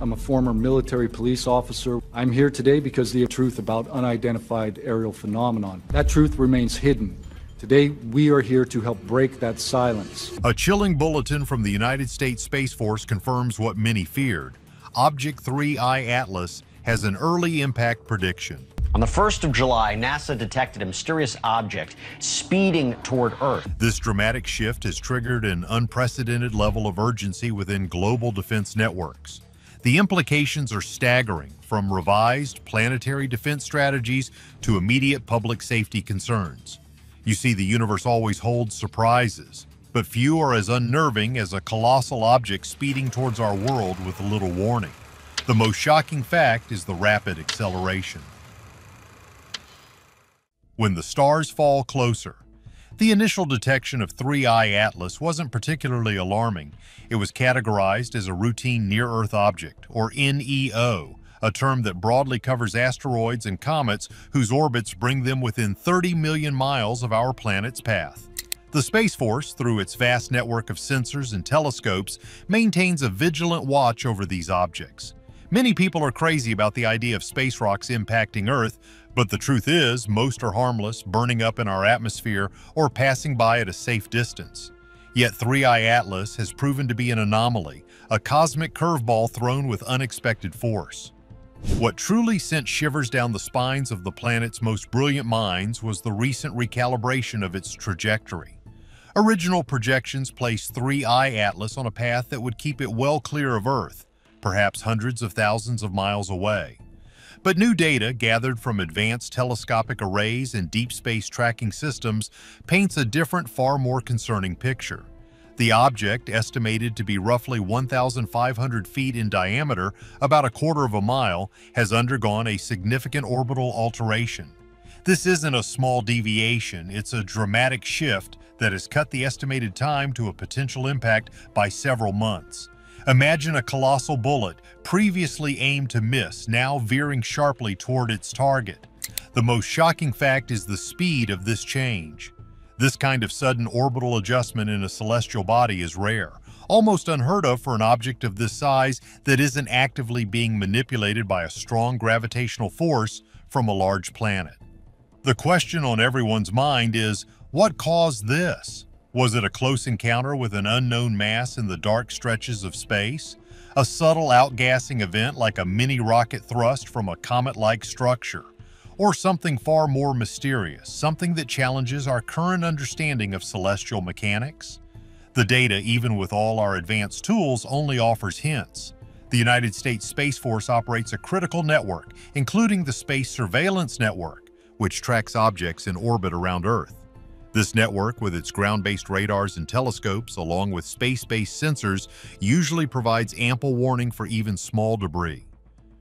I'm a former military police officer. I'm here today because the truth about unidentified aerial phenomenon. That truth remains hidden. Today, we are here to help break that silence. A chilling bulletin from the United States Space Force confirms what many feared. Object 3I Atlas has an early impact prediction. On the 1st of July, NASA detected a mysterious object speeding toward Earth. This dramatic shift has triggered an unprecedented level of urgency within global defense networks. The implications are staggering, from revised planetary defense strategies to immediate public safety concerns. You see, the universe always holds surprises, but few are as unnerving as a colossal object speeding towards our world with little warning. The most shocking fact is the rapid acceleration. When the stars fall closer, the initial detection of 3I Atlas wasn't particularly alarming. It was categorized as a routine near-Earth object, or NEO, a term that broadly covers asteroids and comets whose orbits bring them within 30 million miles of our planet's path. The Space Force, through its vast network of sensors and telescopes, maintains a vigilant watch over these objects. Many people are crazy about the idea of space rocks impacting Earth, but the truth is, most are harmless, burning up in our atmosphere or passing by at a safe distance. Yet 3I Atlas has proven to be an anomaly, a cosmic curveball thrown with unexpected force. What truly sent shivers down the spines of the planet's most brilliant minds was the recent recalibration of its trajectory. Original projections placed 3I Atlas on a path that would keep it well clear of Earth, perhaps hundreds of thousands of miles away. But new data gathered from advanced telescopic arrays and deep space tracking systems paints a different, far more concerning picture. The object, estimated to be roughly 1,500 feet in diameter, about a quarter of a mile, has undergone a significant orbital alteration. This isn't a small deviation, it's a dramatic shift that has cut the estimated time to a potential impact by several months. Imagine a colossal bullet, previously aimed to miss, now veering sharply toward its target. The most shocking fact is the speed of this change. This kind of sudden orbital adjustment in a celestial body is rare, almost unheard of for an object of this size that isn't actively being manipulated by a strong gravitational force from a large planet. The question on everyone's mind is, what caused this? Was it a close encounter with an unknown mass in the dark stretches of space? A subtle outgassing event like a mini rocket thrust from a comet-like structure? or something far more mysterious, something that challenges our current understanding of celestial mechanics? The data, even with all our advanced tools, only offers hints. The United States Space Force operates a critical network, including the Space Surveillance Network, which tracks objects in orbit around Earth. This network, with its ground-based radars and telescopes, along with space-based sensors, usually provides ample warning for even small debris.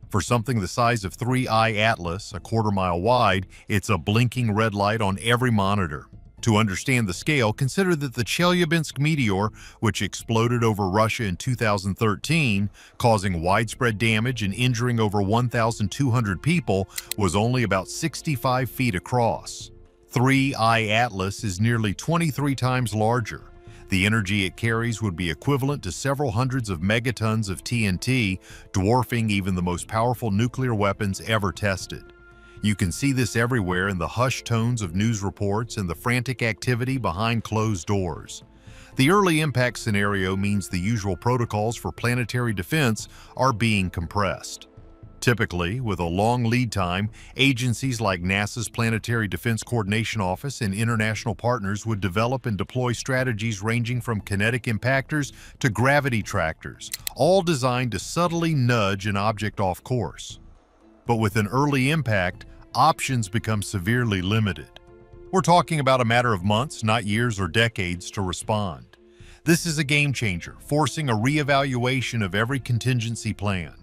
For something the size of 3I Atlas, a quarter mile wide, it's a blinking red light on every monitor. To understand the scale, consider that the Chelyabinsk meteor, which exploded over Russia in 2013, causing widespread damage and injuring over 1,200 people, was only about 65 feet across. 3I Atlas is nearly 23 times larger, the energy it carries would be equivalent to several hundreds of megatons of TNT, dwarfing even the most powerful nuclear weapons ever tested. You can see this everywhere in the hushed tones of news reports and the frantic activity behind closed doors. The early impact scenario means the usual protocols for planetary defense are being compressed. Typically, with a long lead time, agencies like NASA's Planetary Defense Coordination Office and international partners would develop and deploy strategies ranging from kinetic impactors to gravity tractors, all designed to subtly nudge an object off course. But with an early impact, options become severely limited. We're talking about a matter of months, not years or decades, to respond. This is a game changer, forcing a reevaluation of every contingency plan.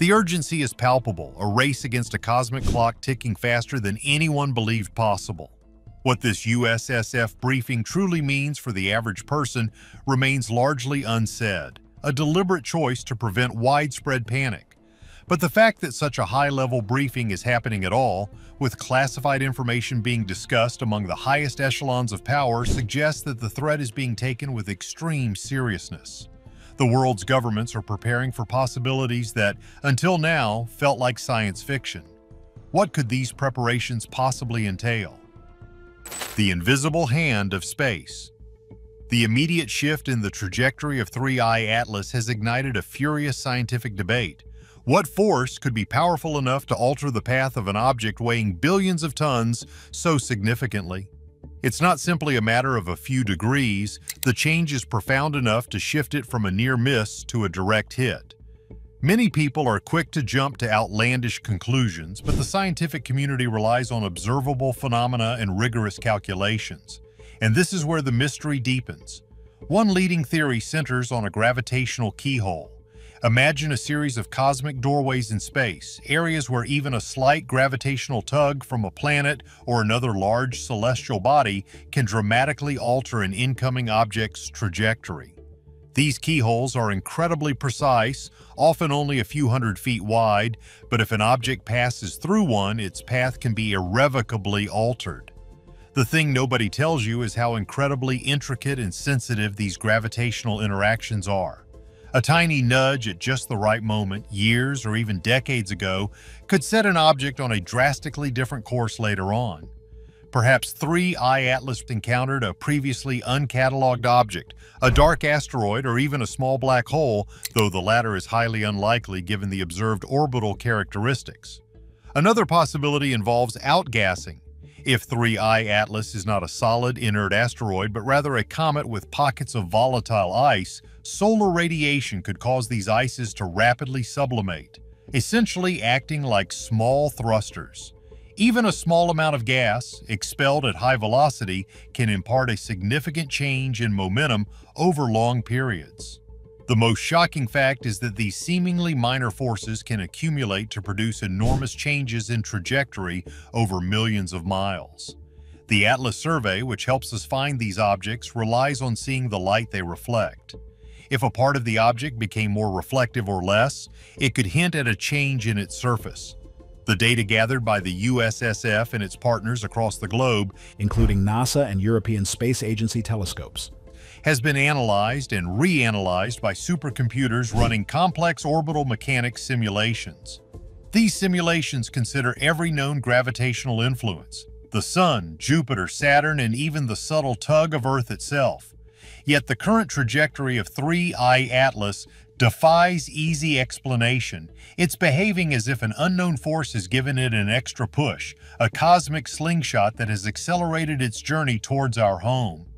The urgency is palpable, a race against a cosmic clock ticking faster than anyone believed possible. What this USSF briefing truly means for the average person remains largely unsaid, a deliberate choice to prevent widespread panic. But the fact that such a high-level briefing is happening at all, with classified information being discussed among the highest echelons of power, suggests that the threat is being taken with extreme seriousness. The world's governments are preparing for possibilities that, until now, felt like science fiction. What could these preparations possibly entail? The invisible hand of space. The immediate shift in the trajectory of 3I Atlas has ignited a furious scientific debate. What force could be powerful enough to alter the path of an object weighing billions of tons so significantly? It's not simply a matter of a few degrees, the change is profound enough to shift it from a near miss to a direct hit. Many people are quick to jump to outlandish conclusions, but the scientific community relies on observable phenomena and rigorous calculations. And this is where the mystery deepens. One leading theory centers on a gravitational keyhole. Imagine a series of cosmic doorways in space, areas where even a slight gravitational tug from a planet or another large celestial body can dramatically alter an incoming object's trajectory. These keyholes are incredibly precise, often only a few hundred feet wide, but if an object passes through one, its path can be irrevocably altered. The thing nobody tells you is how incredibly intricate and sensitive these gravitational interactions are. A tiny nudge at just the right moment, years or even decades ago, could set an object on a drastically different course later on. Perhaps 3I Atlas encountered a previously uncatalogued object, a dark asteroid or even a small black hole, though the latter is highly unlikely given the observed orbital characteristics. Another possibility involves outgassing. If 3I Atlas is not a solid, inert asteroid, but rather a comet with pockets of volatile ice, solar radiation could cause these ices to rapidly sublimate, essentially acting like small thrusters. Even a small amount of gas, expelled at high velocity, can impart a significant change in momentum over long periods. The most shocking fact is that these seemingly minor forces can accumulate to produce enormous changes in trajectory over millions of miles. The Atlas survey, which helps us find these objects, relies on seeing the light they reflect. If a part of the object became more reflective or less, it could hint at a change in its surface. The data gathered by the USSF and its partners across the globe, including NASA and European Space Agency telescopes, has been analyzed and reanalyzed by supercomputers running complex orbital mechanics simulations. These simulations consider every known gravitational influence, the Sun, Jupiter, Saturn, and even the subtle tug of Earth itself. Yet the current trajectory of 3I Atlas defies easy explanation. It's behaving as if an unknown force has given it an extra push, a cosmic slingshot that has accelerated its journey towards our home.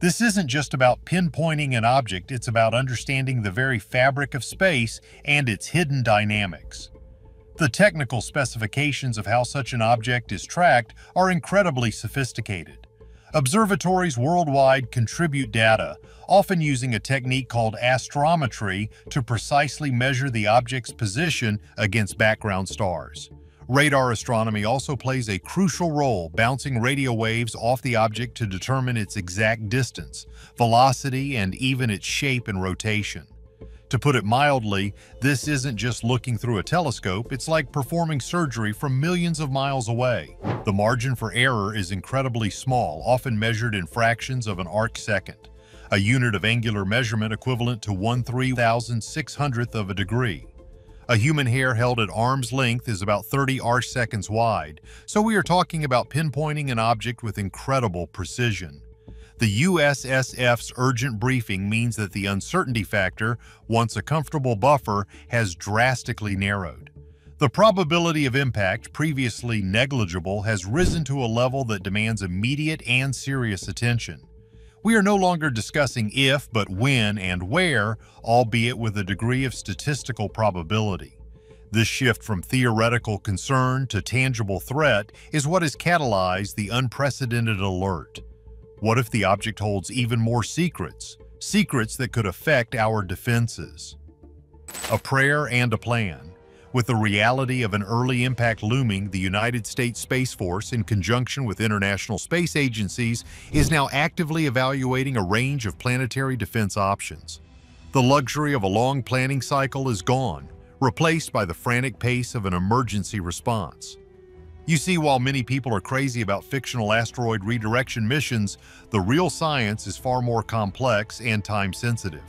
This isn't just about pinpointing an object, it's about understanding the very fabric of space and its hidden dynamics. The technical specifications of how such an object is tracked are incredibly sophisticated. Observatories worldwide contribute data, often using a technique called astrometry to precisely measure the object's position against background stars. Radar astronomy also plays a crucial role, bouncing radio waves off the object to determine its exact distance, velocity, and even its shape and rotation. To put it mildly, this isn't just looking through a telescope, it's like performing surgery from millions of miles away. The margin for error is incredibly small, often measured in fractions of an arc second, a unit of angular measurement equivalent to 1 3,600th of a degree. A human hair held at arm's length is about 30 arc seconds wide, so we are talking about pinpointing an object with incredible precision. The USSF's urgent briefing means that the uncertainty factor, once a comfortable buffer, has drastically narrowed. The probability of impact, previously negligible, has risen to a level that demands immediate and serious attention. We are no longer discussing if, but when and where, albeit with a degree of statistical probability. This shift from theoretical concern to tangible threat is what has catalyzed the unprecedented alert. What if the object holds even more secrets, secrets that could affect our defenses? A prayer and a plan. With the reality of an early impact looming, the United States Space Force, in conjunction with international space agencies, is now actively evaluating a range of planetary defense options. The luxury of a long planning cycle is gone, replaced by the frantic pace of an emergency response. You see, while many people are crazy about fictional asteroid redirection missions, the real science is far more complex and time-sensitive.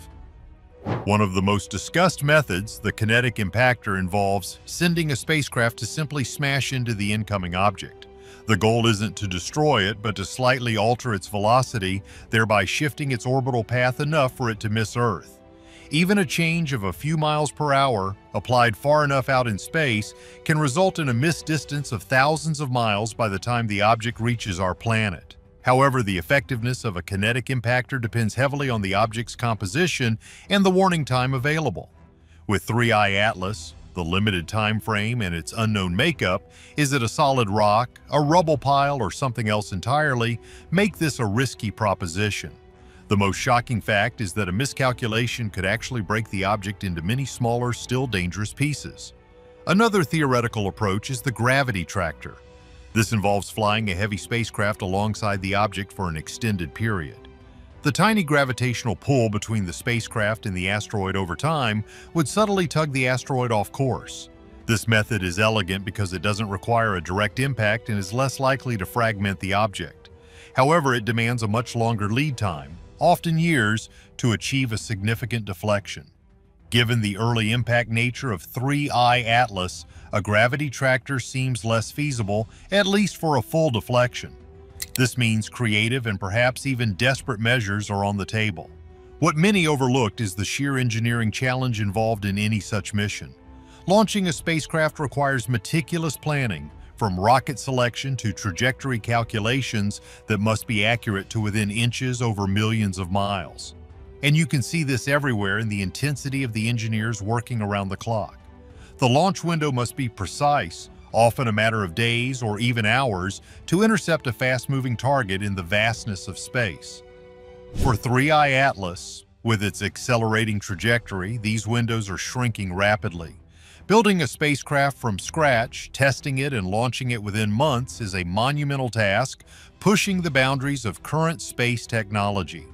One of the most discussed methods, the kinetic impactor, involves sending a spacecraft to simply smash into the incoming object. The goal isn't to destroy it, but to slightly alter its velocity, thereby shifting its orbital path enough for it to miss Earth. Even a change of a few miles per hour, applied far enough out in space, can result in a missed distance of thousands of miles by the time the object reaches our planet. However, the effectiveness of a kinetic impactor depends heavily on the object's composition and the warning time available. With 3I Atlas, the limited time frame and its unknown makeup, is it a solid rock, a rubble pile, or something else entirely, make this a risky proposition. The most shocking fact is that a miscalculation could actually break the object into many smaller, still dangerous pieces. Another theoretical approach is the gravity tractor, this involves flying a heavy spacecraft alongside the object for an extended period. The tiny gravitational pull between the spacecraft and the asteroid over time would subtly tug the asteroid off course. This method is elegant because it doesn't require a direct impact and is less likely to fragment the object. However, it demands a much longer lead time, often years, to achieve a significant deflection. Given the early impact nature of 3I Atlas, a gravity tractor seems less feasible, at least for a full deflection. This means creative and perhaps even desperate measures are on the table. What many overlooked is the sheer engineering challenge involved in any such mission. Launching a spacecraft requires meticulous planning, from rocket selection to trajectory calculations that must be accurate to within inches over millions of miles. And you can see this everywhere in the intensity of the engineers working around the clock. The launch window must be precise, often a matter of days or even hours, to intercept a fast-moving target in the vastness of space. For 3I Atlas, with its accelerating trajectory, these windows are shrinking rapidly. Building a spacecraft from scratch, testing it and launching it within months is a monumental task, pushing the boundaries of current space technology.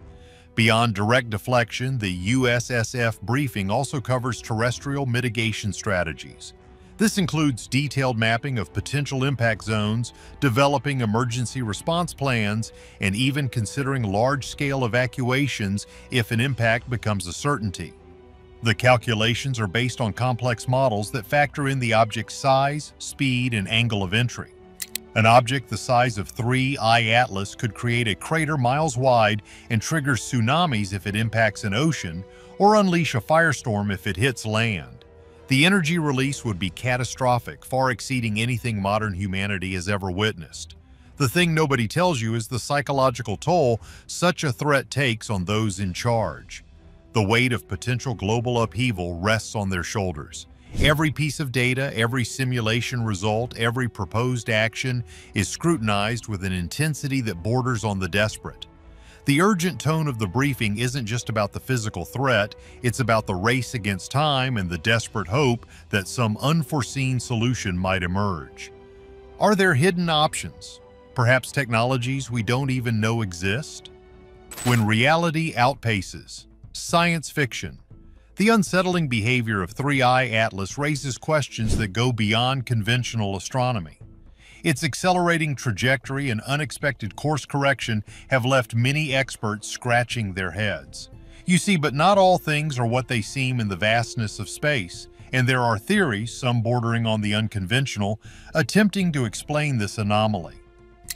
Beyond direct deflection, the USSF briefing also covers terrestrial mitigation strategies. This includes detailed mapping of potential impact zones, developing emergency response plans, and even considering large-scale evacuations if an impact becomes a certainty. The calculations are based on complex models that factor in the object's size, speed, and angle of entry. An object the size of 3I Atlas could create a crater miles wide and trigger tsunamis if it impacts an ocean, or unleash a firestorm if it hits land. The energy release would be catastrophic, far exceeding anything modern humanity has ever witnessed. The thing nobody tells you is the psychological toll such a threat takes on those in charge. The weight of potential global upheaval rests on their shoulders. Every piece of data, every simulation result, every proposed action is scrutinized with an intensity that borders on the desperate. The urgent tone of the briefing isn't just about the physical threat, it's about the race against time and the desperate hope that some unforeseen solution might emerge. Are there hidden options? Perhaps technologies we don't even know exist? When reality outpaces, science fiction, the unsettling behavior of 3I Atlas raises questions that go beyond conventional astronomy. Its accelerating trajectory and unexpected course correction have left many experts scratching their heads. You see, but not all things are what they seem in the vastness of space, and there are theories, some bordering on the unconventional, attempting to explain this anomaly.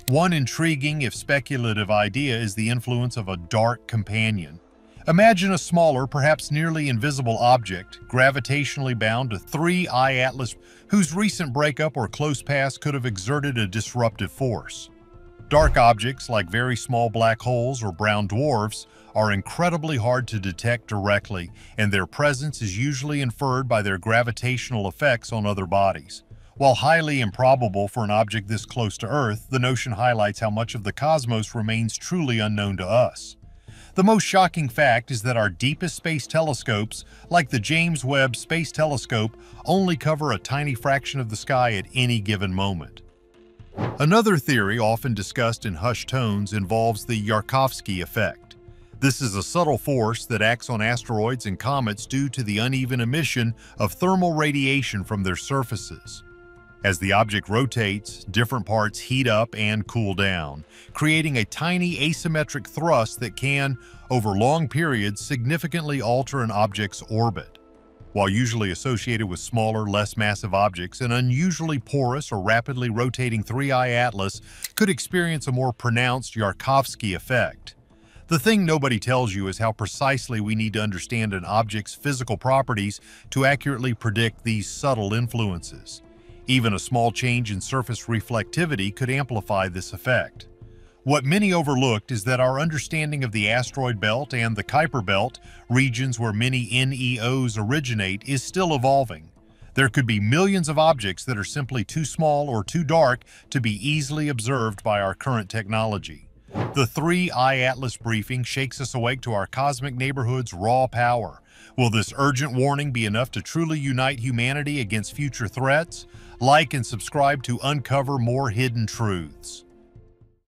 One intriguing, if speculative idea is the influence of a dark companion, Imagine a smaller, perhaps nearly invisible object, gravitationally bound to 3I Atlas, whose recent breakup or close pass could have exerted a disruptive force. Dark objects, like very small black holes or brown dwarfs, are incredibly hard to detect directly, and their presence is usually inferred by their gravitational effects on other bodies. While highly improbable for an object this close to Earth, the notion highlights how much of the cosmos remains truly unknown to us. The most shocking fact is that our deepest space telescopes, like the James Webb Space Telescope, only cover a tiny fraction of the sky at any given moment. Another theory often discussed in hushed tones involves the Yarkovsky effect. This is a subtle force that acts on asteroids and comets due to the uneven emission of thermal radiation from their surfaces. As the object rotates, different parts heat up and cool down, creating a tiny asymmetric thrust that can, over long periods, significantly alter an object's orbit. While usually associated with smaller, less massive objects, an unusually porous or rapidly rotating 3I Atlas could experience a more pronounced Yarkovsky effect. The thing nobody tells you is how precisely we need to understand an object's physical properties to accurately predict these subtle influences. Even a small change in surface reflectivity could amplify this effect. What many overlooked is that our understanding of the asteroid belt and the Kuiper belt, regions where many NEOs originate, is still evolving. There could be millions of objects that are simply too small or too dark to be easily observed by our current technology. The 3I Atlas briefing shakes us awake to our cosmic neighborhood's raw power. Will this urgent warning be enough to truly unite humanity against future threats? Like and subscribe to uncover more hidden truths.